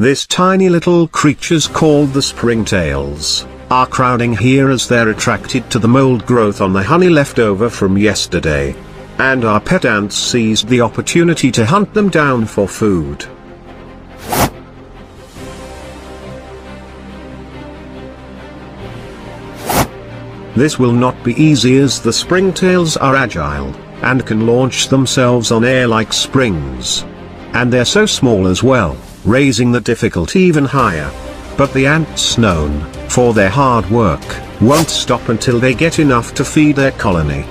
This tiny little creatures called the springtails, are crowding here as they're attracted to the mold growth on the honey left over from yesterday. And our pet ants seized the opportunity to hunt them down for food. This will not be easy as the springtails are agile, and can launch themselves on air like springs. And they're so small as well, raising the difficulty even higher. But the ants known, for their hard work, won't stop until they get enough to feed their colony.